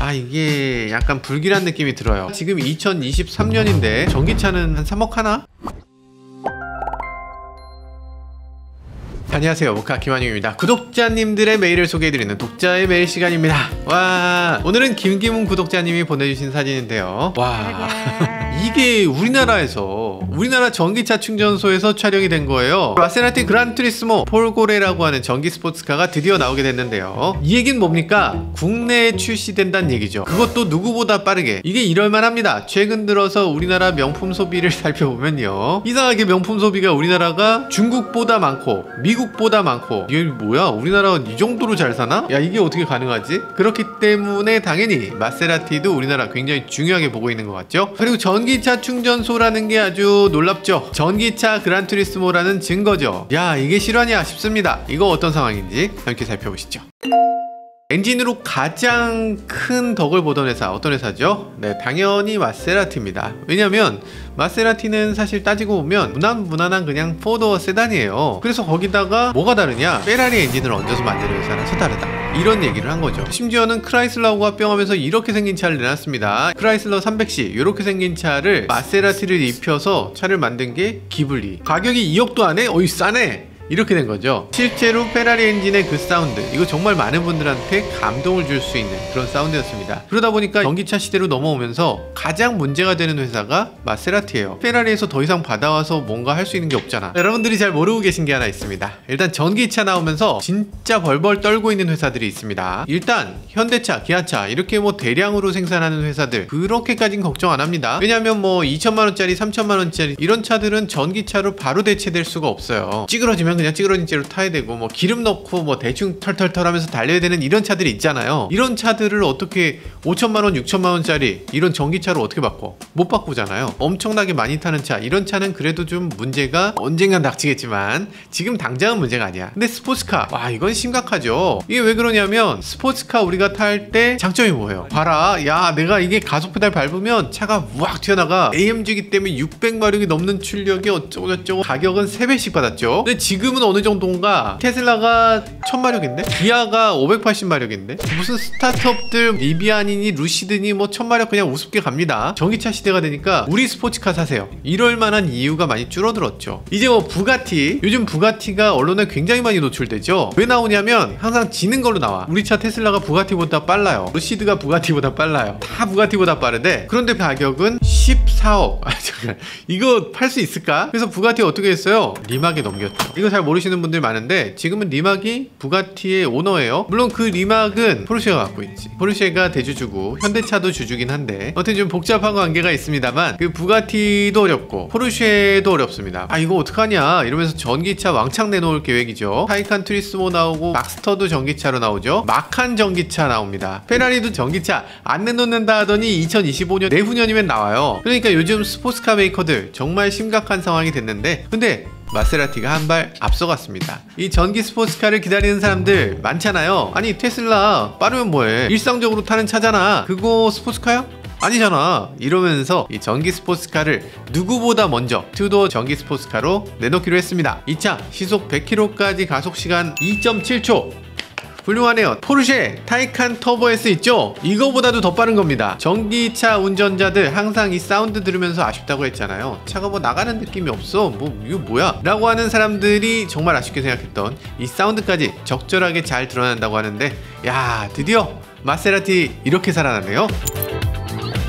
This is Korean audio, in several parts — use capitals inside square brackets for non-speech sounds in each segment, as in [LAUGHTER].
아 이게 약간 불길한 느낌이 들어요 지금 2023년인데 전기차는 한 3억 하나? 안녕하세요. 모카 김한용입니다. 구독자님들의 메일을 소개해드리는 독자의 메일 시간입니다. 와 오늘은 김기문 구독자님이 보내주신 사진인데요. 와 이게 우리나라에서 우리나라 전기차 충전소에서 촬영이 된 거예요. 마세라티 그란투리스모 폴고레라고 하는 전기 스포츠카가 드디어 나오게 됐는데요. 이 얘기는 뭡니까? 국내에 출시된다는 얘기죠. 그것도 누구보다 빠르게. 이게 이럴만합니다. 최근 들어서 우리나라 명품 소비를 [LAUGHS] 살펴보면요. 이상하게 명품 소비가 우리나라가 중국보다 많고 미국 보다 많고 이게 뭐야? 우리나라 이 정도로 잘 사나? 야 이게 어떻게 가능하지? 그렇기 때문에 당연히 마세라티도 우리나라 굉장히 중요하게 보고 있는 것 같죠? 그리고 전기차 충전소라는 게 아주 놀랍죠? 전기차 그란투리스모라는 증거죠. 야 이게 실화냐 싶습니다. 이거 어떤 상황인지 함께 살펴보시죠 엔진으로 가장 큰 덕을 보던 회사 어떤 회사죠? 네 당연히 마세라티입니다. 왜냐면 마세라티는 사실 따지고 보면 무난 무난한 그냥 포도어 세단이에요. 그래서 거기다가 뭐가 다르냐? 페라리 엔진을 얹어서 만드는 회사는 서 다르다. 이런 얘기를 한 거죠. 심지어는 크라이슬러하고 합병하면서 이렇게 생긴 차를 내놨습니다. 크라이슬러 300C 이렇게 생긴 차를 마세라티를 입혀서 차를 만든 게 기블리. 가격이 2억도 안에? 어이 싸네 이렇게 된 거죠. 실제로 페라리 엔진의 그 사운드, 이거 정말 많은 분들한테 감동을 줄 수 있는 그런 사운드였습니다. 그러다 보니까 전기차 시대로 넘어오면서 가장 문제가 되는 회사가 마세라티예요. 페라리에서 더 이상 받아와서 뭔가 할 수 있는 게 없잖아. 여러분들이 잘 모르고 계신 게 하나 있습니다. 일단 전기차 나오면서 진짜 벌벌 떨고 있는 회사들이 있습니다. 일단 현대차, 기아차 이렇게 뭐 대량으로 생산하는 회사들 그렇게까진 걱정 안 합니다. 왜냐면 뭐 2천만 원짜리, 3천만 원짜리 이런 차들은 전기차로 바로 대체될 수가 없어요. 찌그러지면 그냥 찌그러진 채로 타야 되고 뭐 기름 넣고 뭐 대충 털털털 하면서 달려야 되는 이런 차들이 있잖아요. 이런 차들을 어떻게 5천만원 6천만원짜리 이런 전기차로 어떻게 바꿔? 못 바꾸잖아요. 엄청나게 많이 타는 차. 이런 차는 그래도 좀 문제가 언젠간 닥치겠지만 지금 당장은 문제가 아니야. 근데 스포츠카. 와 이건 심각하죠. 이게 왜 그러냐면 스포츠카 우리가 탈 때 장점이 뭐예요? 봐라. 야 내가 이게 가속 페달 밟으면 차가 우악 튀어나가. AMG이기 때문에 600마력이 넘는 출력이 어쩌고저쩌고 가격은 3배씩 받았죠. 근데 지금 지금은 어느 정도인가? 테슬라가 1000마력인데? 기아가 580마력인데? 무슨 스타트업들 리비안이니 루시드니 뭐 1000마력 그냥 우습게 갑니다. 전기차 시대가 되니까 우리 스포츠카 사세요. 이럴 만한 이유가 많이 줄어들었죠. 이제 뭐 부가티. 요즘 부가티가 언론에 굉장히 많이 노출되죠. 왜 나오냐면 항상 지는 걸로 나와. 우리 차 테슬라가 부가티보다 빨라요. 루시드가 부가티보다 빨라요. 다 부가티보다 빠르대 그런데 가격은 14억. [LAUGHS] 아 잠깐. 이거 팔 수 있을까? 그래서 부가티 어떻게 했어요? 리막에 넘겼죠 이거 잘 모르시는 분들 많은데 지금은 리막이 부가티의 오너예요. 물론 그 리막은 포르쉐가 갖고 있지. 포르쉐가 대주주고 현대차도 주주긴 한데 어쨌든 좀 복잡한 관계가 있습니다만 그 부가티도 어렵고 포르쉐도 어렵습니다. 아 이거 어떡하냐? 이러면서 전기차 왕창 내놓을 계획이죠. 타이칸 투리스모 나오고 박스터도 전기차로 나오죠. 마칸 전기차 나옵니다. 페라리도 전기차 안 내놓는다 하더니 2025년 내후년이면 나와요. 그러니까 요즘 스포츠카 메이커들 정말 심각한 상황이 됐는데 근데 마세라티가 한 발 앞서갔습니다. 이 전기 스포츠카를 기다리는 사람들 많잖아요. 아니 테슬라 빠르면 뭐해? 일상적으로 타는 차잖아. 그거 스포츠카야? 아니잖아 이러면서 이 전기 스포츠카를 누구보다 먼저 two-door 전기 스포츠카로 내놓기로 했습니다 이 차 시속 100km까지 가속시간 2.7초 훌륭하네요. 포르쉐 타이칸 터보 S 있죠? 이거보다도 더 빠른 겁니다. 전기차 운전자들 항상 이 사운드 들으면서 아쉽다고 했잖아요. 차가 뭐 나가는 느낌이 없어. 뭐 이거 뭐야? 라고 하는 사람들이 정말 아쉽게 생각했던 이 사운드까지 적절하게 잘 드러난다고 하는데 야 드디어 마세라티 이렇게 살아나네요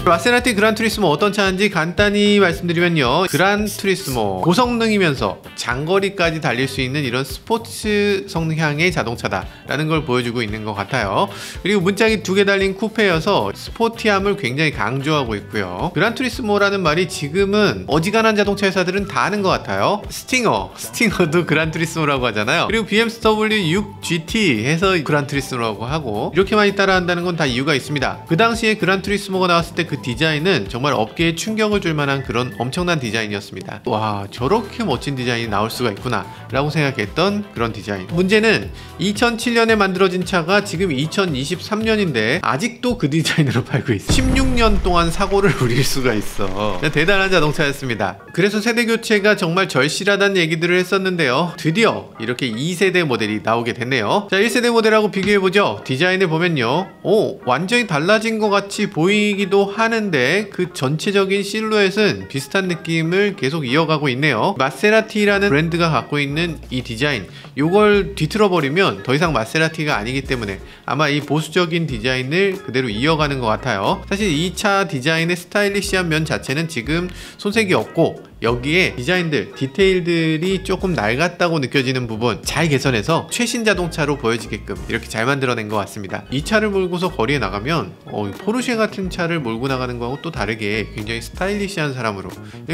마세라티 그란투리스모 어떤 차인지 간단히 말씀드리면요. 그란 투리스모 고성능이면서 장거리까지 달릴 수 있는 이런 스포츠 성향의 자동차다 라는 걸 보여주고 있는 것 같아요. 그리고 문짝이 두 개 달린 쿠페여서 sporty함을 굉장히 강조하고 있고요. 그란 투리스모라는 말이 지금은 어지간한 자동차 회사들은 다 하는 것 같아요. 스팅어 스팅어도 그란 투리스모라고 하잖아요. 그리고 BMW 6GT 해서 그란 투리스모라고 하고 이렇게 많이 따라한다는 건 다 이유가 있습니다. 그 당시에 그란 투리스모가 나왔을 때그 디자인은 정말 업계에 충격을 줄 만한 그런 엄청난 디자인이었습니다. 와 저렇게 멋진 디자인이 나올 수가 있구나 라고 생각했던 그런 디자인. 문제는 2007년에 만들어진 차가 지금 2023년인데 아직도 그 디자인으로 [LAUGHS] 팔고 있어. 16년 동안 사고를 [LAUGHS] 우릴 수가 있어. 대단한 자동차였습니다. 그래서 세대 교체가 정말 절실하다는 얘기들을 했었는데요. 드디어 이렇게 2세대 모델이 나오게 됐네요. 자, 1세대 모델하고 비교해보죠. 디자인을 보면요. 오, 완전히 달라진 것 같이 보이기도 하 는데 그 전체적인 실루엣은 비슷한 느낌을 계속 이어가고 있네요. 마세라티라는 브랜드가 갖고 있는 이 디자인, 이걸 뒤틀어 버리면 더 이상 마세라티가 아니기 때문에 아마 이 보수적인 디자인을 그대로 이어가는 것 같아요. 사실 이 차 디자인의 스타일리시한 면 자체는 지금 손색이 없고 여기에 디자인들, 디테일들이 조금 낡았다고 느껴지는 부분 잘 개선해서 최신 자동차로 보여지게끔 이렇게 잘 만들어낸 것 같습니다. 이 차를 몰고서 거리에 나가면 어, 포르쉐 같은 차를 몰고 나가는 거하고 또 다르게 굉장히 스타일리시한 사람으로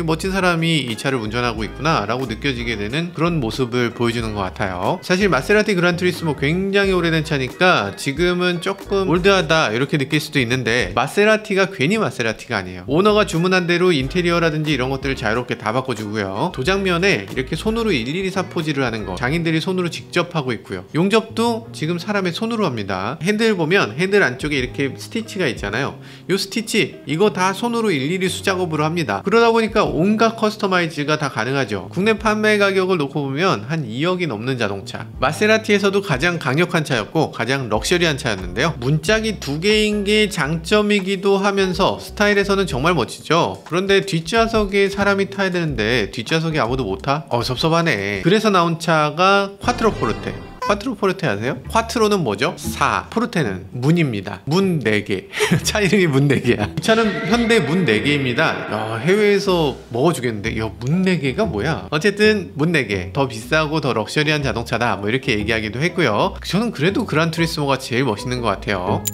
멋진 사람이 이 차를 운전하고 있구나 라고 느껴지게 되는 그런 모습을 보여주는 것 같아요. 사실 마세라티 그란투리스모 굉장히 오래된 차니까 지금은 조금 올드하다 이렇게 느낄 수도 있는데 마세라티가 괜히 마세라티가 아니에요. 오너가 주문한 대로 인테리어라든지 이런 것들을 자유롭게 다 바꿔주고요. 도장면에 이렇게 손으로 일일이 사포질을 하는 거 장인들이 손으로 직접 하고 있고요. 용접도 지금 사람의 손으로 합니다. 핸들 보면 핸들 안쪽에 이렇게 스티치가 있잖아요. 이 스티치 이거 다 손으로 일일이 수작업으로 합니다. 그러다 보니까 온갖 customize가 다 가능하죠. 국내 판매 가격을 놓고 보면 한 2억이 넘는 자동차. 마세라티에서도 가장 강력한 차였고 가장 럭셔리한 차였는데요. 문짝이 두 개인 게 장점이기도 하면서 스타일에서는 정말 멋지죠. 그런데 뒷좌석에 사람이 타야 되는데 뒷좌석에 아무도 못 타? 어 섭섭하네. 그래서 나온 차가 콰트로 포르테. 콰트로 포르테 아세요? quattro는 뭐죠? 4. porte는 문입니다. 문 4개. [LAUGHS] 차 이름이 문 4개야. 이 차는 현대 문 4개입니다. 야, 해외에서 먹어주겠는데? 야, 문 4개가 뭐야? 어쨌든 문 4개. 더 비싸고 더 럭셔리한 자동차다. 뭐 이렇게 얘기하기도 했고요. 저는 그래도 그란 투리스모가 제일 멋있는 것 같아요.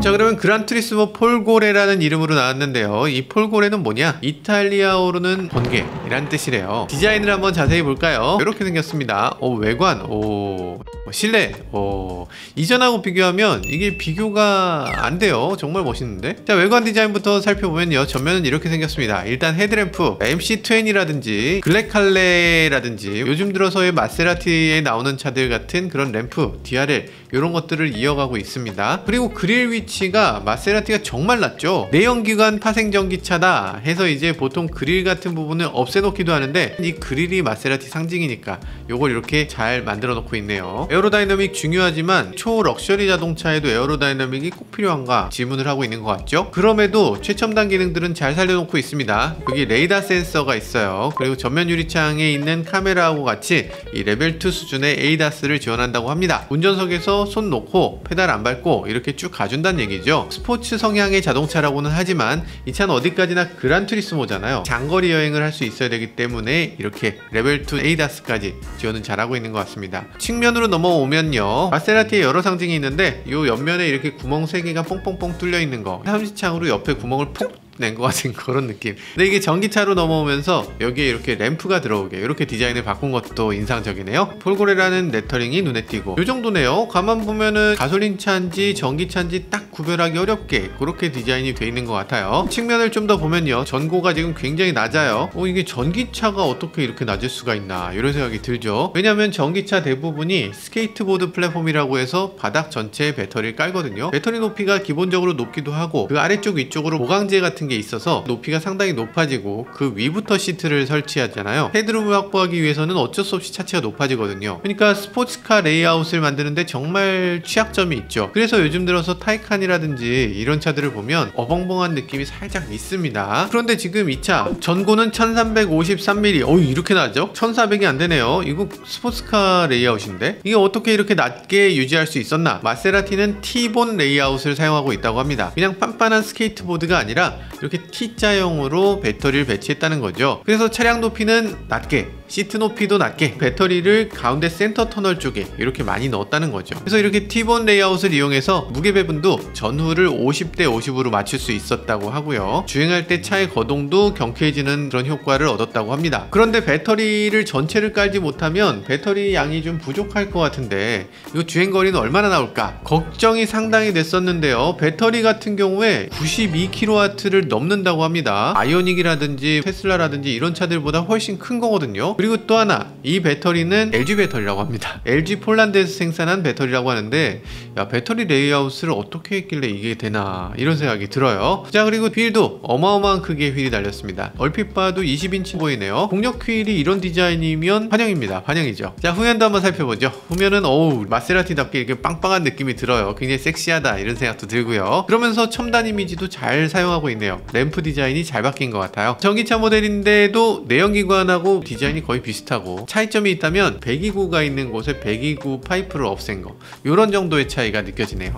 자 그러면 그란투리스모 폴고레라는 이름으로 나왔는데요. 이 폴고레는 뭐냐? 이탈리아어로는 번개 이란 뜻이래요. 디자인을 한번 자세히 볼까요? 이렇게 생겼습니다. 오 외관. 오 실내 오 이전하고 비교하면 이게 비교가 안 돼요. 정말 멋있는데? 자 외관 디자인부터 살펴보면요. 전면은 이렇게 생겼습니다. 일단 헤드램프 MC20이라든지 그레칼레라든지 요즘 들어서의 마세라티에 나오는 차들 같은 그런 램프 DRL 이런 것들을 이어가고 있습니다. 그리고 그릴 위치 위치가 마세라티가 정말 낮죠? 내연기관 파생전기차다 해서 이제 보통 그릴 같은 부분을 없애놓기도 하는데 이 그릴이 마세라티 상징이니까 요걸 이렇게 잘 만들어 놓고 있네요. aerodynamic 중요하지만 초 럭셔리 자동차에도 aerodynamic이 꼭 필요한가 질문을 하고 있는 것 같죠 그럼에도 최첨단 기능들은 잘 살려놓고 있습니다 여기 레이더 센서가 있어요 그리고 전면 유리창에 있는 카메라하고 같이 이 레벨 2 수준의 ADAS를 지원한다고 합니다 운전석에서 손 놓고 페달 안 밟고 이렇게 쭉 가준다는 얘기죠. 스포츠 성향의 자동차라고는 하지만 이 차는 어디까지나 그란 투리스모잖아요. 장거리 여행을 할 수 있어야 되기 때문에 이렇게 레벨 2 ADAS까지 지원은 잘하고 있는 것 같습니다. 측면으로 넘어 오면요. 마세라티에 여러 상징이 있는데 이 옆면에 이렇게 구멍 3개가 뽕뽕뽕 뚫려 있는 거. 삼지창으로 옆에 구멍을 푹 낸 것 같은 [LAUGHS] 그런 느낌. 근데 이게 전기차로 넘어오면서 여기에 이렇게 램프가 들어오게 이렇게 디자인을 바꾼 것도 인상적이네요. 폴고레라는 레터링이 눈에 띄고. 이 정도네요. 가만 보면은 가솔린 차인지 전기차인지 딱 구별하기 어렵게 그렇게 디자인이 돼 있는 것 같아요. 측면을 좀 더 보면요. 전고가 지금 굉장히 낮아요. 어 이게 전기차가 어떻게 이렇게 낮을 수가 있나 이런 생각이 들죠. 왜냐면 전기차 대부분이 스케이트보드 플랫폼이라고 해서 바닥 전체에 배터리를 깔거든요. 배터리 높이가 기본적으로 높기도 하고 그 아래쪽 위쪽으로 보강재 같은 게 있어서 높이가 상당히 높아지고 그 위부터 시트를 설치하잖아요. headroom을 확보하기 위해서는 어쩔 수 없이 차체가 높아지거든요. 그러니까 스포츠카 레이아웃을 만드는데 정말 취약점이 있죠. 그래서 요즘 들어서 타이칸이라든지 이런 차들을 보면 어벙벙한 느낌이 살짝 있습니다. 그런데 지금 이 차 전고는 1353mm 어이 이렇게 나죠? 1400이 안 되네요. 이거 스포츠카 레이아웃인데? 이게 어떻게 이렇게 낮게 유지할 수 있었나? 마세라티는 T-bone 레이아웃을 사용하고 있다고 합니다. 그냥 빤빤한 스케이트보드가 아니라 이렇게 T자형으로 배터리를 배치했다는 거죠. 그래서 차량 높이는 낮게 시트 높이도 낮게 배터리를 가운데 센터 터널 쪽에 이렇게 많이 넣었다는 거죠. 그래서 이렇게 T-bone 레이아웃을 이용해서 무게 배분도 전후를 50대 50으로 맞출 수 있었다고 하고요. 주행할 때 차의 거동도 경쾌해지는 그런 효과를 얻었다고 합니다. 그런데 배터리를 전체를 깔지 못하면 배터리 양이 좀 부족할 것 같은데 이거 주행 거리는 얼마나 나올까? 걱정이 상당히 됐었는데요. 배터리 같은 경우에 92kW를 넘는다고 합니다. 아이오닉이라든지 테슬라라든지 이런 차들보다 훨씬 큰 거거든요. 그리고 또 하나 이 배터리는 LG 배터리라고 합니다. LG 폴란드에서 생산한 배터리라고 하는데 야 배터리 레이아웃을 어떻게 했길래 이게 되나 이런 생각이 들어요. 자 그리고 휠도 어마어마한 크기의 휠이 달렸습니다. 얼핏 봐도 20인치 보이네요. 공력 휠이 이런 디자인이면 환영입니다. 환영이죠. 자 후면도 한번 살펴보죠. 후면은 어우 마세라티답게 이렇게 빵빵한 느낌이 들어요. 굉장히 섹시하다 이런 생각도 들고요. 그러면서 첨단 이미지도 잘 사용하고 있네요. 램프 디자인이 잘 바뀐 것 같아요. 전기차 모델인데도 내연기관하고 디자인이 거의 비슷하고 차이점이 있다면 배기구가 있는 곳에 배기구 파이프를 없앤 거 이런 정도의 차이가 느껴지네요.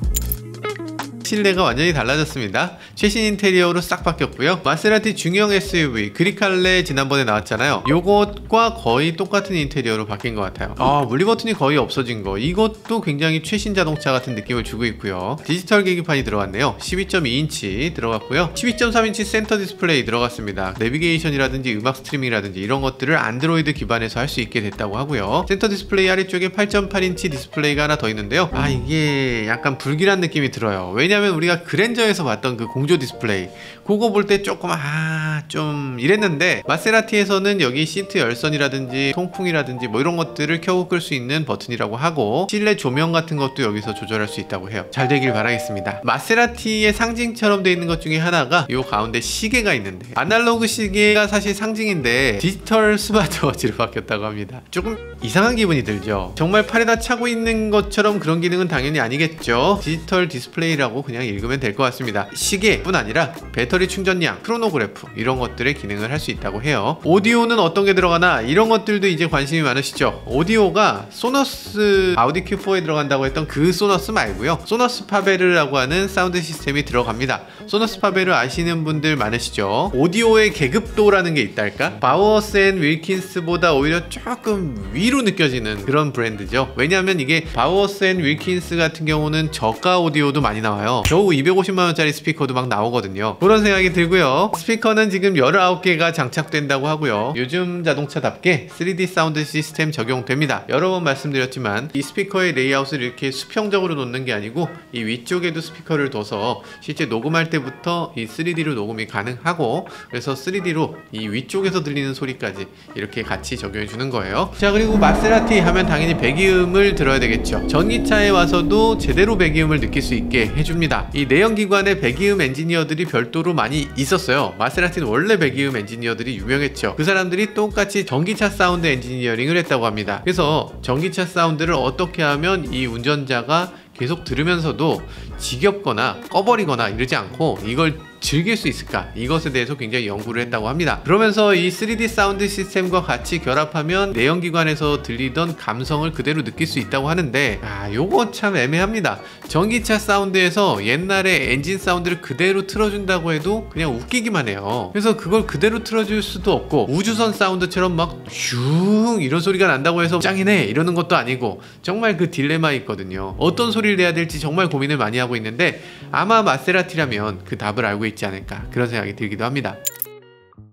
실내가 완전히 달라졌습니다. 최신 인테리어로 싹 바뀌었고요. 마세라티 중형 SUV 그레칼레 지난번에 나왔잖아요. 요것과 거의 똑같은 인테리어로 바뀐 것 같아요. 아 물리 버튼이 거의 없어진 거. 이것도 굉장히 최신 자동차 같은 느낌을 주고 있고요. 디지털 계기판이 들어갔네요. 12.2인치 들어갔고요. 12.3인치 센터 디스플레이 들어갔습니다. 내비게이션이라든지 음악 스트리밍이라든지 이런 것들을 안드로이드 기반에서 할 수 있게 됐다고 하고요. 센터 디스플레이 아래쪽에 8.8인치 디스플레이가 하나 더 있는데요. 아 이게 약간 불길한 느낌이 들어요. 왜냐면 우리가 그랜저에서 봤던 그 공조 디스플레이 그거 볼 때 조금 아 좀 이랬는데 마세라티에서는 여기 시트 열선이라든지 통풍이라든지 뭐 이런 것들을 켜고 끌 수 있는 버튼이라고 하고 실내 조명 같은 것도 여기서 조절할 수 있다고 해요. 잘 되길 바라겠습니다. 마세라티의 상징처럼 되어 있는 것 중에 하나가 이 가운데 시계가 있는데 아날로그 시계가 사실 상징인데 디지털 스마트워치로 [LAUGHS] 바뀌었다고 합니다. 조금 이상한 기분이 들죠. 정말 팔에다 차고 있는 것처럼 그런 기능은 당연히 아니겠죠. 디지털 디스플레이라고 그냥 읽으면 될 것 같습니다. 시계뿐 아니라 배터리 충전량, 크로노그래프 이런 것들의 기능을 할 수 있다고 해요. 오디오는 어떤 게 들어가나 이런 것들도 이제 관심이 많으시죠. 오디오가 소너스 아우디 Q4에 들어간다고 했던 그 소너스 말고요. 소너스 파베르라고 하는 사운드 시스템이 들어갑니다. 소너스 파베르 아시는 분들 많으시죠. 오디오의 계급도라는 게 있달까? 바워스 앤 윌킨스보다 오히려 조금 위로 느껴지는 그런 브랜드죠. 왜냐하면 이게 바워스 앤 윌킨스 같은 경우는 저가 오디오도 많이 나와요. 겨우 250만원짜리 스피커도 막 나오거든요. 그런 생각이 들고요. 스피커는 지금 19개가 장착된다고 하고요. 요즘 자동차답게 3D 사운드 시스템 적용됩니다. 여러 번 말씀드렸지만 이 스피커의 레이아웃을 이렇게 수평적으로 놓는 게 아니고 이 위쪽에도 스피커를 둬서 실제 녹음할 때부터 이 3D로 녹음이 가능하고 그래서 3D로 이 위쪽에서 들리는 소리까지 이렇게 같이 적용해 주는 거예요. 자 그리고 마세라티 하면 당연히 배기음을 들어야 되겠죠. 전기차에 와서도 제대로 배기음을 느낄 수 있게 해줍니다. 이 내연기관에 배기음 엔지니어들이 별도로 많이 있었어요. 마세라티는 원래 배기음 엔지니어들이 유명했죠. 그 사람들이 똑같이 전기차 사운드 엔지니어링을 했다고 합니다. 그래서 전기차 사운드를 어떻게 하면 이 운전자가 계속 들으면서도 지겹거나 꺼버리거나 이러지 않고 이걸 즐길 수 있을까? 이것에 대해서 굉장히 연구를 했다고 합니다. 그러면서 이 3D 사운드 시스템과 같이 결합하면 내연기관에서 들리던 감성을 그대로 느낄 수 있다고 하는데 아 요거 참 애매합니다. 전기차 사운드에서 옛날에 엔진 사운드를 그대로 틀어준다고 해도 그냥 웃기기만 해요. 그래서 그걸 그대로 틀어줄 수도 없고 우주선 사운드처럼 막 슝 이런 소리가 난다고 해서 짱이네 이러는 것도 아니고 정말 그 딜레마 있거든요. 어떤 소리를 내야 될지 정말 고민을 많이 하고 있는데 아마 마세라티라면 그 답을 알고 있지 않을까 그런 생각이 들기도 합니다.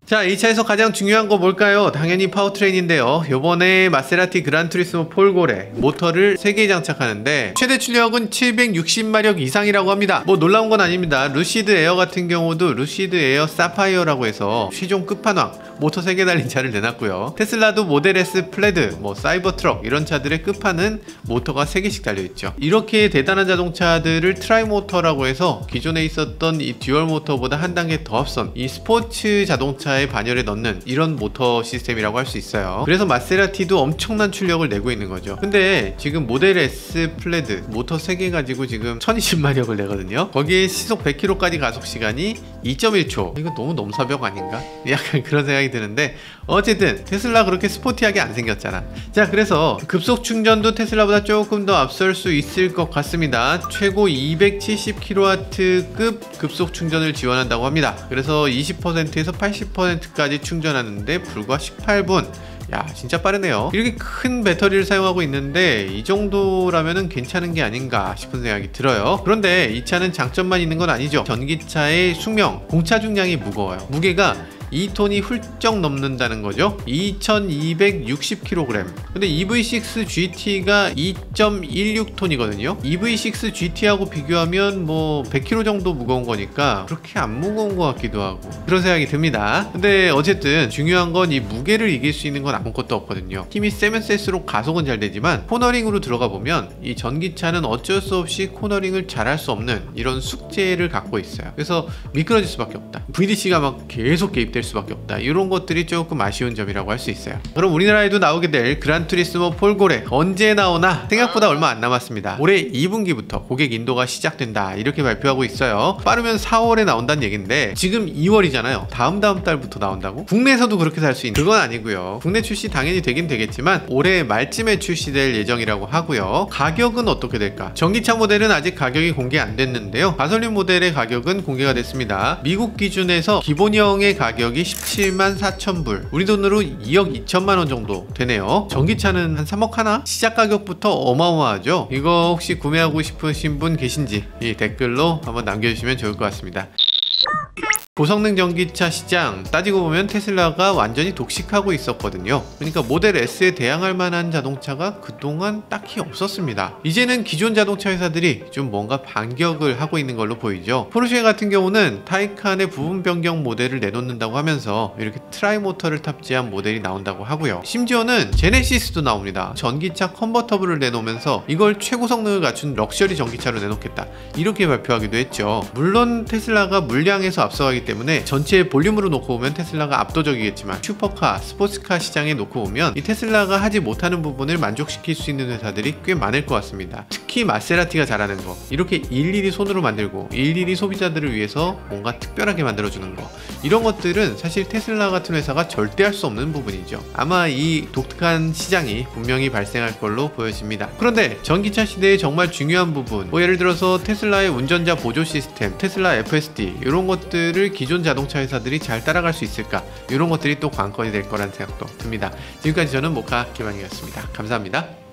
자, 이 차에서 가장 중요한 거 뭘까요? 당연히 파워트레인인데요. 요번에 마세라티 그란투리스모 폴고레 모터를 3개 장착하는데 최대 출력은 760마력 이상이라고 합니다. 뭐 놀라운 건 아닙니다. 루시드 에어 같은 경우도 루시드 에어 사파이어라고 해서 최종 끝판왕 모터 3개 달린 차를 내놨고요. 테슬라도 모델 S 플레드, 뭐 사이버 트럭 이런 차들의 끝판은 모터가 3개씩 달려있죠. 이렇게 대단한 자동차들을 tri 모터라고 해서 기존에 있었던 이 dual 모터보다 한 단계 더 앞선 이 스포츠 자동차의 반열에 넣는 이런 모터 시스템이라고 할 수 있어요. 그래서 마세라티도 엄청난 출력을 내고 있는 거죠. 근데 지금 모델 S 플레드 모터 3개 가지고 지금 1020마력을 내거든요. 거기에 시속 100km까지 가속 시간이 2.1초. 이거 너무 넘사벽 아닌가? 약간 그런 생각이 드는데 어쨌든 테슬라 그렇게 스포티하게 안 생겼잖아. 자, 그래서 급속 충전도 테슬라보다 조금 더 앞설 수 있을 것 같습니다. 최고 270kW급 급속 충전을 지원한다고 합니다. 그래서 20%에서 80% 까지 충전하는데 불과 18분. 야 진짜 빠르네요. 이렇게 큰 배터리를 사용하고 있는데 이 정도라면 괜찮은 게 아닌가 싶은 생각이 들어요. 그런데 이 차는 장점만 있는 건 아니죠. 전기차의 수명 공차 중량이 무거워요. 무게가 2톤이 훌쩍 넘는다는 거죠? 2260kg 근데 EV6 GT가 2.16톤이거든요? EV6 GT하고 비교하면 뭐 100kg 정도 무거운 거니까 그렇게 안 무거운 것 같기도 하고 그런 생각이 듭니다. 근데 어쨌든 중요한 건 이 무게를 이길 수 있는 건 아무것도 없거든요. 힘이 세면 셀수록 가속은 잘 되지만 코너링으로 들어가 보면 이 전기차는 어쩔 수 없이 코너링을 잘할 수 없는 이런 숙제를 갖고 있어요. 그래서 미끄러질 수밖에 없다. VDC가 막 계속 개입 될 수밖에 없다. 이런 것들이 조금 아쉬운 점이라고 할 수 있어요. 그럼 우리나라에도 나오게 될 그란투리스모 폴고레 언제 나오나 생각보다 얼마 안 남았습니다. 올해 2분기부터 고객 인도가 시작된다. 이렇게 발표하고 있어요. 빠르면 4월에 나온다는 얘긴데 지금 2월이잖아요. 다음 다음 달부터 나온다고? 국내에서도 그렇게 살 수 있는 그건 아니고요. 국내 출시 당연히 되긴 되겠지만 올해 말쯤에 출시될 예정이라고 하고요. 가격은 어떻게 될까? 전기차 모델은 아직 가격이 공개 안 됐는데요. 가솔린 모델의 가격은 공개가 됐습니다. 미국 기준에서 기본형의 가격 이 17만 4천 불. 우리 돈으로 2억 2천만 원 정도 되네요. 전기차는 한 3억 하나? 시작 가격부터 어마어마하죠? 이거 혹시 구매하고 싶으신 분 계신지 이 댓글로 한번 남겨주시면 좋을 것 같습니다 고성능 전기차 시장 따지고 보면 테슬라가 완전히 독식하고 있었거든요. 그러니까 모델 S에 대항할 만한 자동차가 그동안 딱히 없었습니다. 이제는 기존 자동차 회사들이 좀 뭔가 반격을 하고 있는 걸로 보이죠. 포르쉐 같은 경우는 타이칸의 부분 변경 모델을 내놓는다고 하면서 이렇게 tri 모터를 탑재한 모델이 나온다고 하고요. 심지어는 제네시스도 나옵니다. 전기차 컨버터블을 내놓으면서 이걸 최고 성능을 갖춘 럭셔리 전기차로 내놓겠다. 이렇게 발표하기도 했죠. 물론 테슬라가 물량에서 앞서가기 때문에 전체 볼륨으로 놓고 보면 테슬라가 압도적이겠지만 슈퍼카, 스포츠카 시장에 놓고 보면 이 테슬라가 하지 못하는 부분을 만족시킬 수 있는 회사들이 꽤 많을 것 같습니다. 특히 마세라티가 잘하는 거 이렇게 일일이 손으로 만들고 일일이 소비자들을 위해서 뭔가 특별하게 만들어주는 거 이런 것들은 사실 테슬라 같은 회사가 절대 할 수 없는 부분이죠. 아마 이 독특한 시장이 분명히 발생할 걸로 보여집니다. 그런데 전기차 시대의 정말 중요한 부분 뭐 예를 들어서 테슬라의 운전자 보조 시스템, 테슬라 FSD 이런 것들을 기존 자동차 회사들이 잘 따라갈 수 있을까 이런 것들이 또 관건이 될 거란 생각도 듭니다. 지금까지 저는 모카 김한이었습니다. 감사합니다.